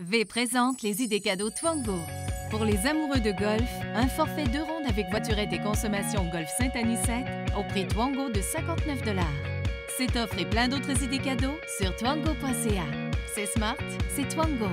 V présente les idées cadeaux Twango. Pour les amoureux de golf, un forfait deux rondes avec voiturette et consommation Golf Saint-Anicette au prix Twango de 59 Cette offre et plein d'autres idées cadeaux sur twango.ca. C'est smart, c'est Twango.